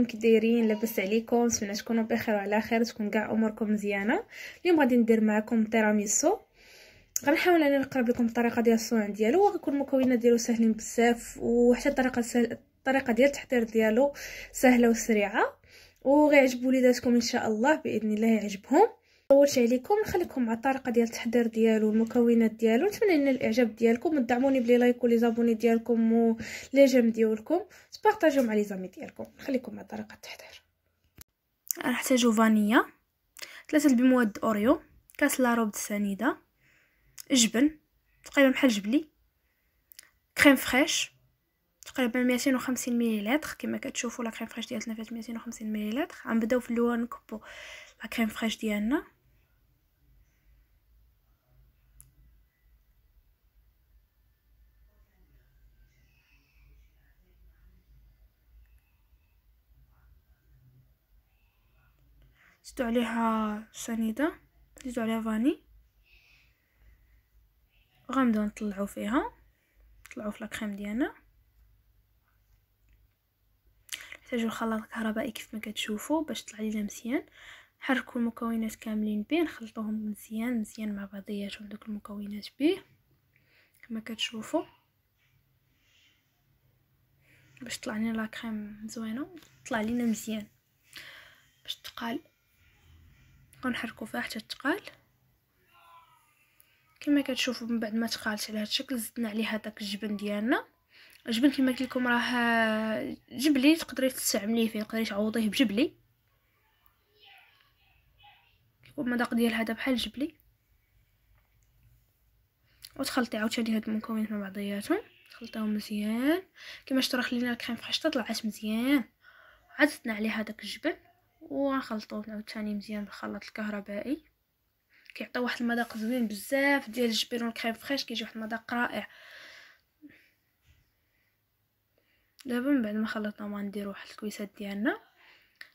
كي دايرين لاباس عليكم نتمنى تكونوا بخير وعلى خير. تكون كاع أموركم مزيانة. اليوم غادي ندير معكم تيراميسو غنحاول أنني نقرب لكم الطريقة ديال الصنع ديالو. وغيكون المكونات ديالو ساهلين بزاف وحتى الطريقة سهل... الطريقة ديال التحضير ديالو سهلة وسريعة. وغيعجب وليداتكم إن شاء الله بإذن الله يعجبهم. طولت عليكم نخليكم مع الطريقة ديال التحضير ديالو والمكونات ديالو. نتمنى إن الإعجاب ديالكم وتدعموني ب les likes و les abonnés ديالكم و les j'aime ديالكم. تبارطاجيو مع les amis ديالكم. نخليكم مع طريقة التحضير. نحتاجو فانيا ثلاثة البمواد Oreo كاس لاروب سنيده جبن تقريبا بحال جبلي crème fraîche تقريبا 250 مليلتر كما كتشوفوا la crème fraîche ديالنا فيها 250 مليلتر غنبداو في الأول نكبو la crème fraîche ديالنا. زيدو عليها سنيدة زيدو عليها فاني. غنبداو نطلعو فيها نطلعو في لاكريم ديالنا. نحتاجو الخلاط الكهربائي كيف ما باش طلع لينا مزيان. نحركوا المكونات كاملين به نخلطوهم مزيان مزيان مع بعضياتهم دوك المكونات به كما كتشوفوا باش طلع لنا لاكريم زوينة طلع لينا مزيان. باش تقال غنحركوا فيها حتى تقال كما كتشوفوا من بعد ما تقالت على هذا الشكل زدنا عليه هذاك الجبن ديالنا. الجبن كما قلت لكم راه جبلي تقدري تستعمليه فيه تقدري تعوضيه بجبلي. كيكون المذاق ديال هذا بحال الجبلي وتخلطي عاوتاني هاد المكونات مع بعضياتهم. تخلطيهم مزيان. كما شفتوا خلينا ال crème fraîche طلعت مزيان. عاد زدنا هذاك الجبن. ونخلطوه عاوتاني مزيان بالخلاط الكهربائي. كيعطي واحد المذاق زوين بزاف ديال الجبن وال crème fraîche كيجي واحد المذاق رائع. دابا من بعد ما خلطناهم غنديرو واحد الكويسات ديالنا.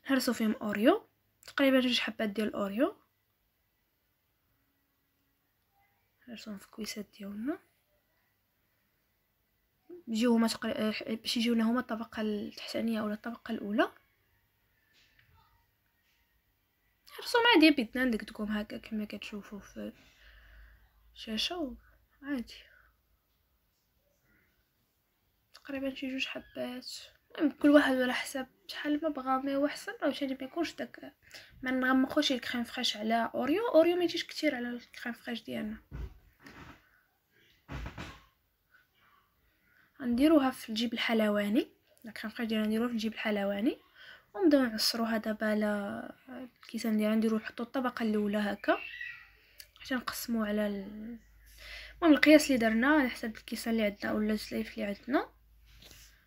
نهرسو فيهم Oreo. تقريبا جوج حبات ديال ال Oreo نهرسوهم في الكويسات ديالنا. يجيو هما تقريبا باش يجيونا هما الطبقة التحتانيه ولا الطبقة الأولى. رسوم عادي بيدنا ندقدقهم هكا كما كتشوفوا في الشاشة عادي. تقريبا شي جوج حبات. كل واحد على حسب شحال ما بغا مي هو أحسن عاوتاني ما يكونش داك. ما نغمقوش ال crème fraîche على Oreo Oreo ما يجيش كتير على ال crème fraîche ديالنا. غنديروها في الجيب الحلواني. ال crème fraîche ديالنا نديروها في الجيب الحلواني. ونبداو نعصروها دابا على الكيسان ديالنا نديرو نحطو الطبقة الأولى هكا حتى نقسمو على المهم القياس اللي درنا على حسب الكيسان اللي عندنا ولا الزلايف اللي عندنا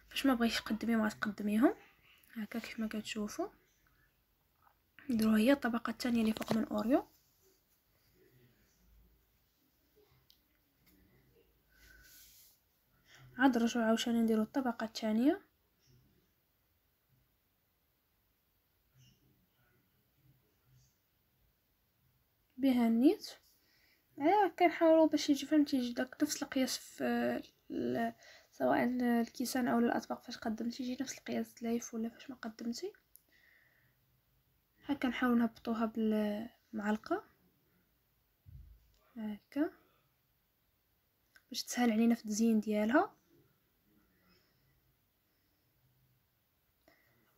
فاش ما بغيتيش تقدمي ما تقدميهم هكا كيف ما كتشوفوا نديرو هي الطبقة الثانية اللي فوق من أوريو. عاد نرجعو عاوتاني نديرو الطبقة الثانية بها النيت. على كنحاولوا باش يجي فهمتي يجي داك نفس القياس في سواء الكيسان أو الأطباق فاش قدمتي يجي نفس القياس لايف ولا فاش ما قدمتي. هكا نحاول نهبطوها بالمعلقة. هكا. باش تسهل علينا في التزيين ديالها.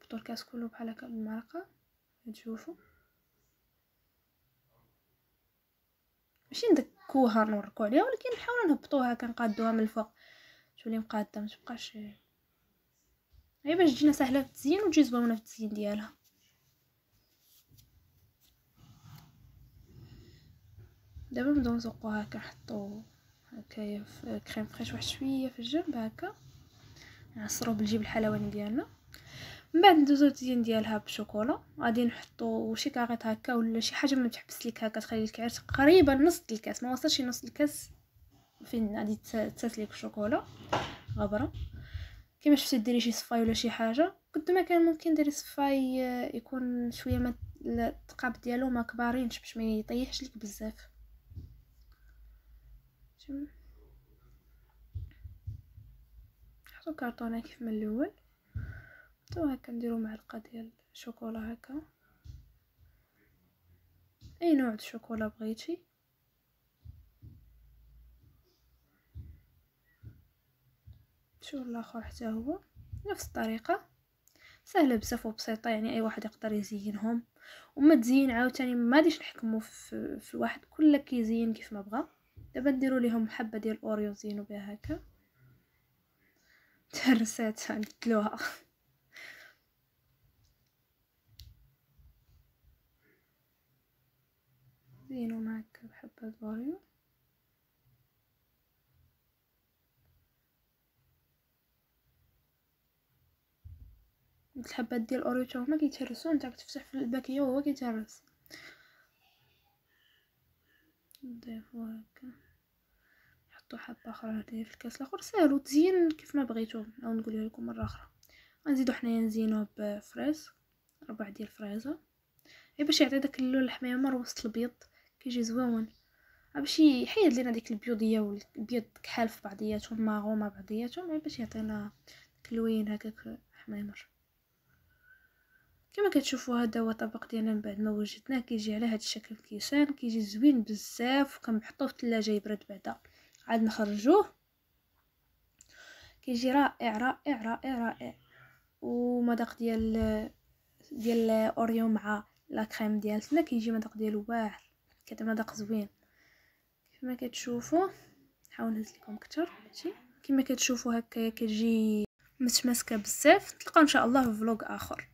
نهبطو الكاس كله بحال هكا بالمعلقة. تشوفوا ماشي ندكوها نوركو عليها ولكن نحاولوا نهبطوها كنقادوها من الفوق. تولي مقادة؟ ما تبقاش غير باش تجينا سهلة في التزيين وتجي زوينة في التزيين ديالها. دابا نبداو نزوقوها هكا هكايا في كريم فريش واحد شوية في الجنب هكا. نعصرو بالجيب الحلواني ديالنا. من بعد ندوزو التزيين ديالها بشوكولا غادي نحطو شي كاغيط هكا ولا شي حاجة ما تحبس لك هكا تخلي لك تقريبا نص الكاس ما وصلش نص الكاس. فين غادي تسلك الشوكولا غبرة. كيما شفتي ديري شي صفاي ولا شي حاجة قد ما كان ممكن ديري صفاي يكون شوية ما الثقاب ديالو ما كبارينش باش ما يطيحش لك بزاف. نحطو كارطونه كيف من الأول. تو هكا نديرو معلقة ديال الشوكولا هكا. أي نوع الشوكولا بغيتي؟ شو الآخر حتى هو. نفس الطريقة. سهلة بزاف وبسيطة يعني أي واحد يقدر يزينهم. وما تزين عاوتاني ما غاديش نحكموا في, في الواحد كل كيزين كيف ما بغى دابا نديروا ليهم حبة ديال الاوريو زينوا بها هكا. تهرسات نبدلوها معك بحبه ال Oreo الحبات ديال ال Oreo تا هما كيتهرسوا نتا كتفتح في الباكية وهو كيتهرس. نضيفو هكا نحطو حبة أخرى هدايا في الكاس الأخر. ساهل وتزين كيف ما بغيتو أو نقولها لكم مرة أخرى. غنزيدو حنايا نزينوه ب fraise ربع ديال الفريزة. غير باش يعطي داك اللون الحميمر وسط البيض. كيجي زوين باش يحيد لينا ديك البيضيه والبيض كحال في بعضياتهم ماغو مع بعضياتهم غير باش يعطينا داك اللوين هكاك حميمر كما كتشوفوا هذا هو طبق ديالنا من بعد ما وجدناه كيجي على هذا الشكل كيسان كيجي زوين بزاف وكنحطوه في الثلاجة يبرد بعدا. عاد نخرجوه. كيجي رائع رائع رائع رائع. ومذاق ديال ديال اوريو مع لا كريم ديالتنا كيجي مذاق ديالو واعر كيعطي مذاق زوين كما كتشوفوا نحاول نهز لكم أكثر ماشي؟ كما كتشوفوا هكا كتجي متماسكة بزاف تلقاو إن شاء الله في فلوق آخر.